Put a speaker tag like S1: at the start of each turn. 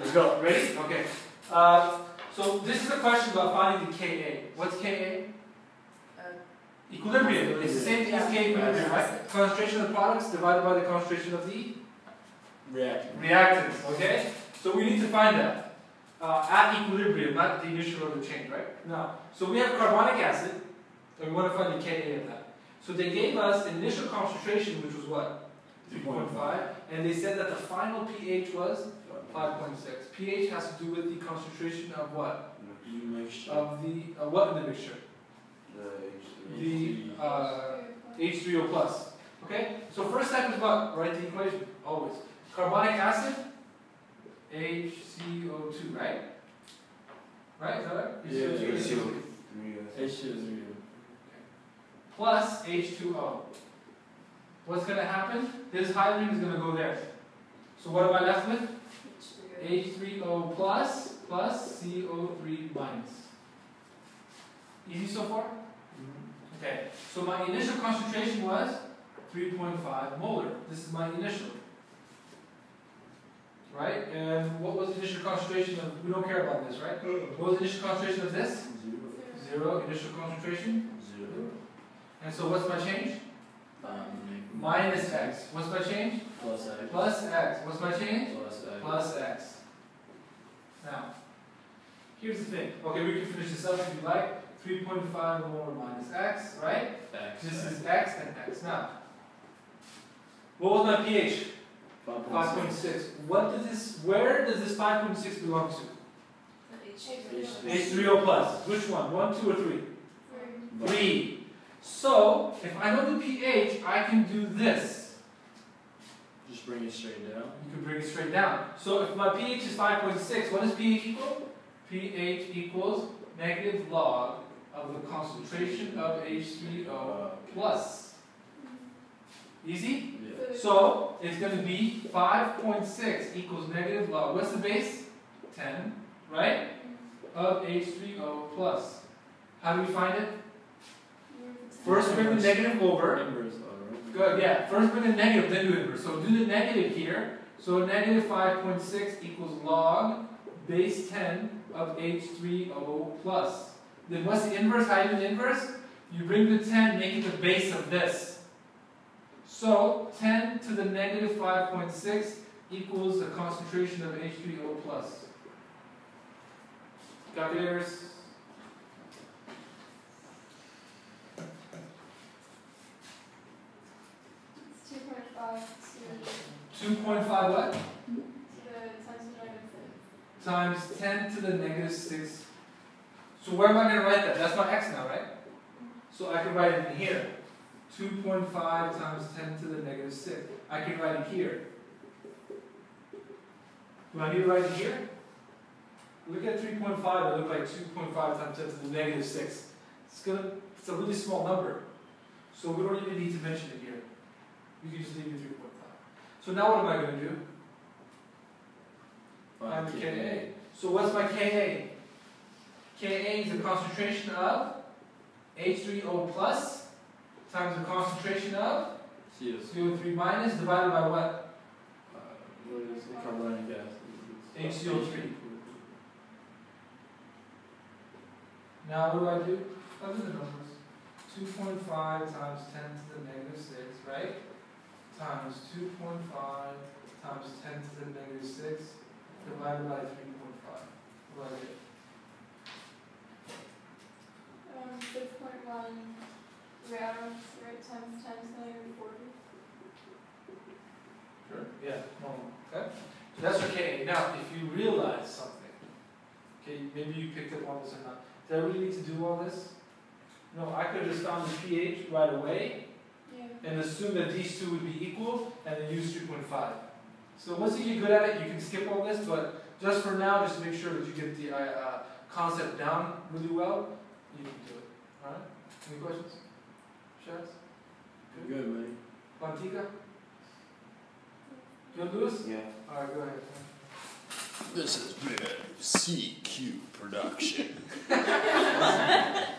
S1: Let's go. Ready? Okay. Uh, so this is a question about finding the Ka. What's Ka?
S2: Uh,
S1: Equilibrium. It's the same thing as K equilibrium, right? Concentration of products divided by the concentration of the
S3: Reactant.
S1: reactants. Okay? So we need to find that. Uh, at equilibrium, not the initial of the change, right? Now, so we have carbonic acid, and we want to find the Ka of that. So they gave us an initial concentration, which was what? 3.5, and they said that the final pH was 5.6. pH has to do with the concentration of what?
S3: Mixture.
S1: Of the, uh, what in the mixture? The uh, H3O plus. Okay? So first step is what? Write the equation, always. Carbonic acid, HCO2, right? Right? Is that right?
S3: Yeah,
S1: HCO2.
S3: H2O.
S1: Plus H2O. What's going to happen? This hydrogen is going to go there. So what am I left with? H3O plus plus CO3 minus. Easy so far? Okay, so my initial concentration was 3.5 molar. This is my initial. Right? And what was the initial concentration of, we don't care about this, right? What was the initial concentration of this? Zero initial concentration.
S3: Zero.
S1: And so what's my change?
S3: Um,
S1: Minus X. What's my change?
S3: Plus X.
S1: Plus X. What's my change?
S3: Plus X.
S1: Plus X. Now, here's the thing. Okay, we can finish this up if you like. 3.5 molar minus X, right?
S3: X.
S1: This is X and X. Now, what was my pH? 5.6. What does this, where does this 5.6 belong to? H3O plus. Which one? 1, 2, or 3? 3. So, if I know the pH, I can do this.
S3: Just bring it straight down.
S1: You can bring it straight down. So if my pH is 5.6, what does pH equal? pH equals negative log of the concentration of H3O plus. Easy?
S3: Yeah.
S1: So it's going to be 5.6 equals negative log. What's the base? 10, right? Of H3O plus. How do we find it? First bring the negative over.
S3: Inverse.
S1: Good, yeah. First bring the negative, then do inverse. So do the negative here. So negative 5.6 equals log base 10 of H3O plus. Then what's the inverse? How do you do the inverse? You bring the 10, make it the base of this. So 10 to the negative 5.6 equals the concentration of H3O plus. Calculators?
S2: It's two point five to
S1: 2.5 what?
S2: times the negative six.
S1: Times 10 to the negative 6. So where am I going to write that? That's my x now, right? So I can write it in here. 2.5 times 10 to the negative 6. I can write it here. Do I need to write it here? Look at 3.5, it look like 2.5 times 10 to the negative 6. It's, gonna, it's a really small number. So we don't even need to mention it here. We can just leave it 3.5. So now what am I going to do?
S3: Find
S1: I'm
S3: Ka.
S1: So what's my Ka? Ka is the concentration of H3O plus times the concentration of
S3: CO.
S1: CO3 minus divided by what?
S3: Uh, what is it? Carbonic acid.
S1: HCO3. Now what do I do? Other the numbers. 2.5 times 10 to the negative 6, right? Times 2.5 times 10 to the negative 6 divided by 3.5. What do I get?
S2: Um, six point one grams, right, times times negative forty.
S1: Sure. Yeah, normal. Okay? So that's Ka. Now, if you realize something, okay, maybe you picked up on this or not. Did I really need to do all this? No, I could have just found the pH right away. And assume that these two would be equal and then use 3.5. So once you get good at it, you can skip all this, but just for now, just make sure that you get the uh, uh, concept down really well. You can do it. Alright? Any questions? Shaz?
S3: Good, man.
S1: Lantika? You want to do this?
S4: Yeah.
S1: Alright, go ahead.
S5: This has been a CQ production.